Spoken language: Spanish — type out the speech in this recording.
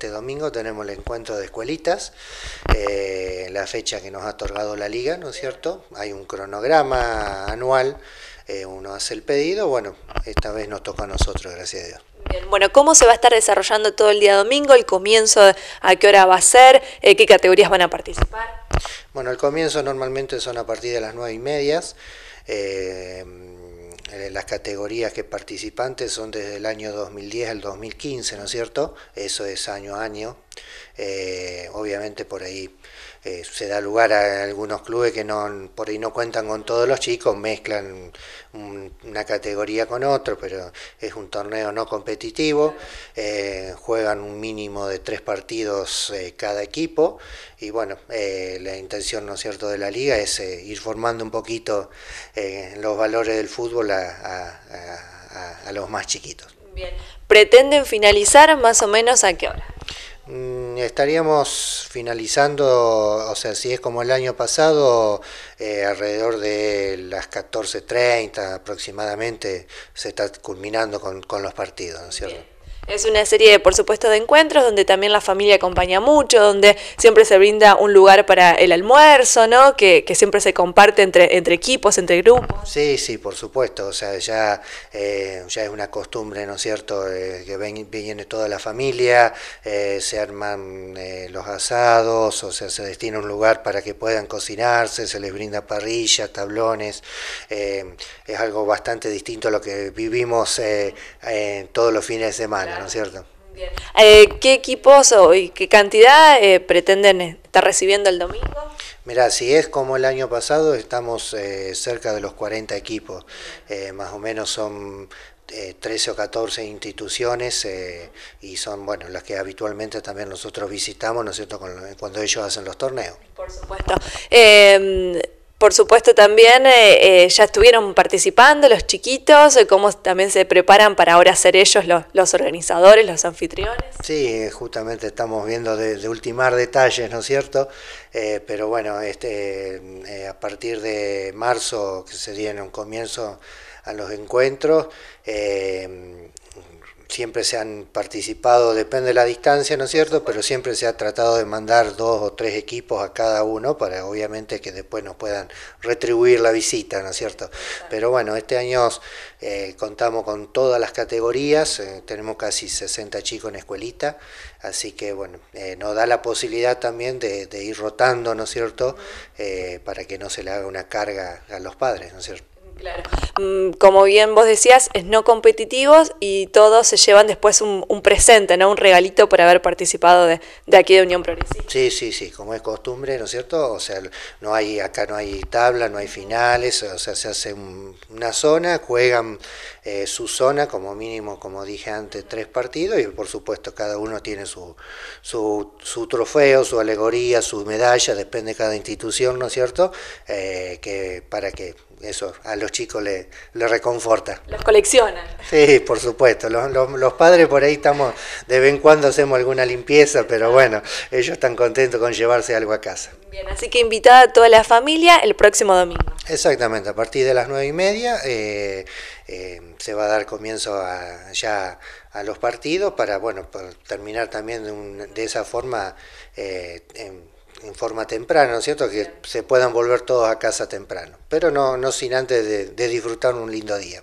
este domingo tenemos el encuentro de escuelitas, eh, la fecha que nos ha otorgado la liga, ¿no es cierto? Hay un cronograma anual, eh, uno hace el pedido, bueno, esta vez nos toca a nosotros, gracias a Dios. Bien, bueno, ¿cómo se va a estar desarrollando todo el día domingo? ¿El comienzo a qué hora va a ser? Eh, ¿Qué categorías van a participar? Bueno, el comienzo normalmente son a partir de las nueve y medias. Eh, las categorías que participantes son desde el año 2010 al 2015, ¿no es cierto? Eso es año a año. Eh, obviamente por ahí eh, se da lugar a algunos clubes que no por ahí no cuentan con todos los chicos, mezclan una categoría con otro, pero es un torneo no competitivo, eh, juegan un mínimo de tres partidos cada equipo y bueno, la intención no es cierto de la liga es ir formando un poquito los valores del fútbol a, a los más chiquitos. Bien, ¿pretenden finalizar más o menos a qué hora? Estaríamos finalizando, o sea, si es como el año pasado, eh, alrededor de las 14.30 aproximadamente se está culminando con, con los partidos, ¿no es cierto? Es una serie, por supuesto, de encuentros donde también la familia acompaña mucho, donde siempre se brinda un lugar para el almuerzo, ¿no? Que, siempre se comparte entre, entre equipos, entre grupos. Sí, sí, por supuesto. O sea, ya, eh, ya es una costumbre, ¿no es cierto?, eh, que ven, viene toda la familia, eh, se arman los asados, o sea, se destina un lugar para que puedan cocinarse, se les brinda parrilla, tablones. es algo bastante distinto a lo que vivimos todos los fines de semana. ¿No es cierto? Eh, ¿Qué equipos o y qué cantidad eh, pretenden estar recibiendo el domingo? Mira, si es como el año pasado, estamos eh, cerca de los 40 equipos. más o menos son 13 o 14 instituciones y son bueno las que habitualmente también nosotros visitamos, ¿no es cierto?, cuando ellos hacen los torneos. Por supuesto. Por supuesto también eh, eh, ya estuvieron participando los chiquitos, eh, cómo también se preparan para ahora ser ellos los, organizadores, los anfitriones. Sí, justamente estamos viendo de, ultimar detalles, ¿no es cierto? pero bueno, este, a partir de marzo, que se dieron un comienzo a los encuentros, siempre se han participado, depende de la distancia, ¿no es cierto? Pero siempre se ha tratado de mandar dos o tres equipos a cada uno para obviamente que después nos puedan retribuir la visita, ¿no es cierto? Pero bueno, este año eh, contamos con todas las categorías, eh, tenemos casi 60 chicos en escuelita, así que bueno, eh, nos da la posibilidad también de, de ir rotando, ¿no es cierto? para que no se le haga una carga a los padres, ¿no es cierto? Claro. Mm, como bien vos decías, es no competitivos y todos se llevan después un, presente, ¿no? Un regalito por haber participado de, aquí de Unión Progresista. Sí, sí, sí, como es costumbre, ¿no es cierto? O sea, no hay, acá no hay tabla, no hay finales, o sea, se hace una zona, juegan eh, su zona, como mínimo, como dije antes, tres partidos, y por supuesto cada uno tiene su, su, su trofeo, su alegoría, su medalla, depende de cada institución, ¿no es cierto? Eh, que para que eso a los chicos les le reconforta. Los coleccionan. Sí, por supuesto. Los, los, padres por ahí estamos, de vez en cuando hacemos alguna limpieza, pero bueno, ellos están contentos con llevarse algo a casa. Bien, así que invitada a toda la familia el próximo domingo. Exactamente, a partir de las nueve y media eh, eh, se va a dar comienzo a, ya a los partidos para, bueno, terminar también de, esa forma eh, en forma temprana, ¿no es cierto? Que se puedan volver todos a casa temprano, pero no, no sin antes de, de disfrutar un lindo día.